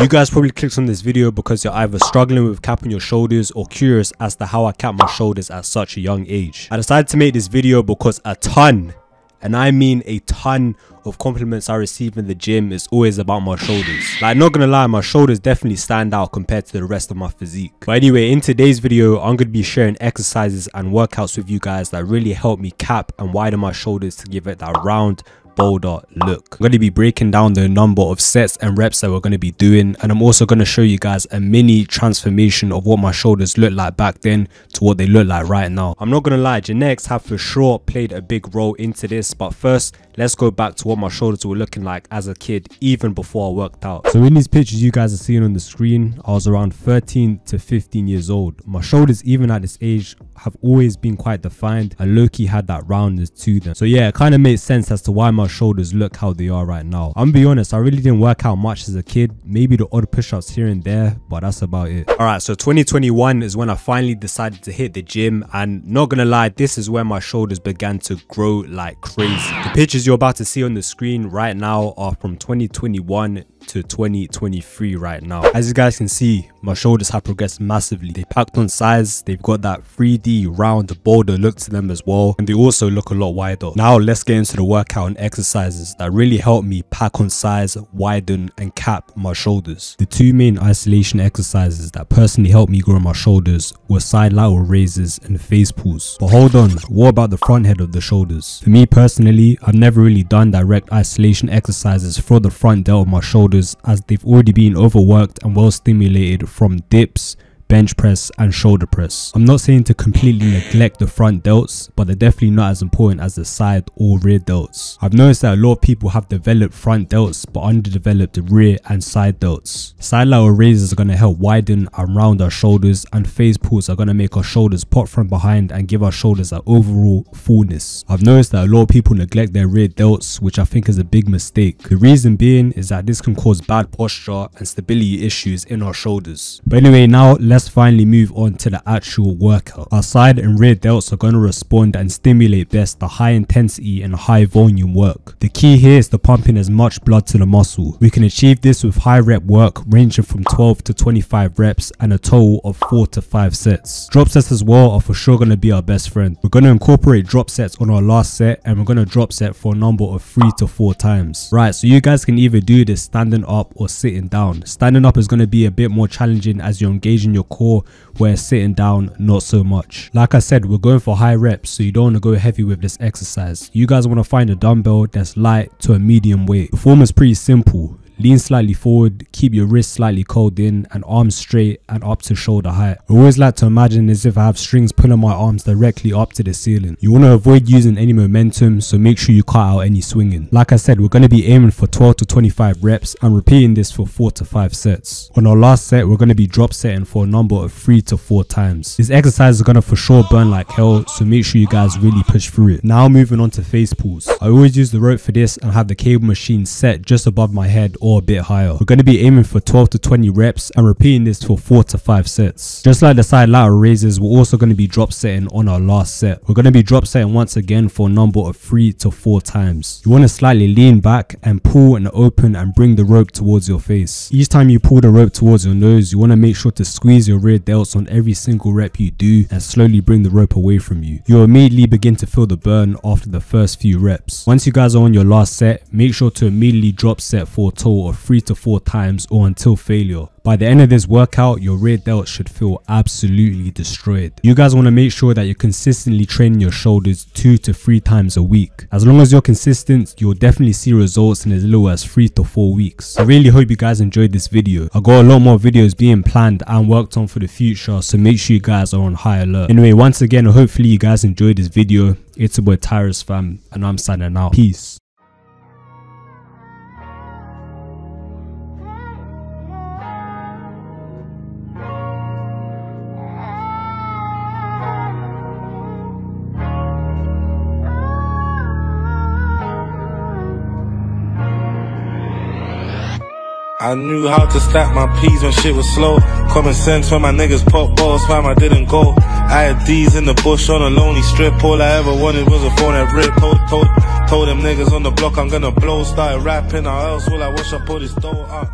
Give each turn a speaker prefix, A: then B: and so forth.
A: You guys probably clicked on this video because you're either struggling with capping your shoulders or curious as to how I cap my shoulders at such a young age. I decided to make this video because a ton and I mean a ton of compliments I receive in the gym is always about my shoulders. Like not gonna lie, my shoulders definitely stand out compared to the rest of my physique. But anyway, in today's video, I'm gonna be sharing exercises and workouts with you guys that really help me cap and widen my shoulders to give it that round boulder look. I'm going to be breaking down the number of sets and reps that we're going to be doing and I'm also going to show you guys a mini transformation of what my shoulders looked like back then to what they look like right now. I'm not going to lie, genetics have for sure played a big role into this but first let's go back to what my shoulders were looking like as a kid even before I worked out. So in these pictures you guys are seeing on the screen, I was around 13 to 15 years old. My shoulders even at this age have always been quite defined and lowkey had that roundness to them. So yeah, it kind of makes sense as to why my shoulders look how they are right now. I'm gonna be honest, I really didn't work out much as a kid. Maybe the odd push-ups here and there, but that's about it. Alright, so 2021 is when I finally decided to hit the gym and not gonna lie, this is where my shoulders began to grow like crazy. The pictures you're about to see on the screen right now are from 2021 to 2023 right now. As you guys can see, my shoulders have progressed massively. They packed on size, they've got that 3D round boulder look to them as well, and they also look a lot wider. Now let's get into the workout and exercises that really help me pack on size, widen, and cap my shoulders. The two main isolation exercises that personally helped me grow my shoulders were side lateral raises and face pulls. But hold on, what about the front head of the shoulders? For me personally, I've never really done direct isolation exercises for the front delt of my shoulders shoulders as they've already been overworked and well stimulated from dips, bench press and shoulder press. I'm not saying to completely neglect the front delts, but they're definitely not as important as the side or rear delts. I've noticed that a lot of people have developed front delts but underdeveloped rear and side delts. Side lateral raises are going to help widen and round our shoulders and face pulls are going to make our shoulders pop from behind and give our shoulders an overall fullness. I've noticed that a lot of people neglect their rear delts which I think is a big mistake. The reason being is that this can cause bad posture and stability issues in our shoulders. But anyway now let's let's finally move on to the actual workout. Our side and rear delts are going to respond and stimulate best the high intensity and high volume work. The key here is to pumping as much blood to the muscle. We can achieve this with high rep work ranging from 12 to 25 reps and a total of 4 to 5 sets. Drop sets as well are for sure going to be our best friend. We're going to incorporate drop sets on our last set and we're going to drop set for a number of 3 to 4 times. Right, so you guys can either do this standing up or sitting down. Standing up is going to be a bit more challenging as you're engaging your core where sitting down not so much. Like I said, we're going for high reps so you don't want to go heavy with this exercise. You guys want to find a dumbbell that's light to a medium weight. The form is pretty simple. Lean slightly forward, keep your wrists slightly curled in and arms straight and up to shoulder height. I always like to imagine as if I have strings pulling my arms directly up to the ceiling. You want to avoid using any momentum so make sure you cut out any swinging. Like I said, we're going to be aiming for 12 to 25 reps and repeating this for 4 to 5 sets. On our last set, we're going to be drop setting for a number of 3 to 4 times. This exercise is going to for sure burn like hell so make sure you guys really push through it. Now moving on to face pulls. I always use the rope for this and have the cable machine set just above my head or or a bit higher. We're going to be aiming for 12 to 20 reps and repeating this for 4 to 5 sets. Just like the side lateral raises, we're also going to be drop setting on our last set. We're going to be drop setting once again for a number of 3 to 4 times. You want to slightly lean back and pull and open and bring the rope towards your face. Each time you pull the rope towards your nose, you want to make sure to squeeze your rear delts on every single rep you do and slowly bring the rope away from you. You'll immediately begin to feel the burn after the first few reps. Once you guys are on your last set, make sure to immediately drop set for a total or 3 to 4 times or until failure. By the end of this workout, your rear delt should feel absolutely destroyed. You guys want to make sure that you're consistently training your shoulders 2 to 3 times a week. As long as you're consistent, you'll definitely see results in as little as 3 to 4 weeks. I really hope you guys enjoyed this video. I got a lot more videos being planned and worked on for the future, so make sure you guys are on high alert. Anyway, once again, hopefully you guys enjoyed this video. It's a boy Tyrus fam, and I'm signing out. Peace.
B: I knew how to stack my peas when shit was slow. Common sense when my niggas pop balls, fam, I didn't go. I had D's in the bush on a lonely strip. All I ever wanted was a phone that ripped. Told, told, told them niggas on the block I'm gonna blow. Started rapping, or else will I wish I put this dough. Uh.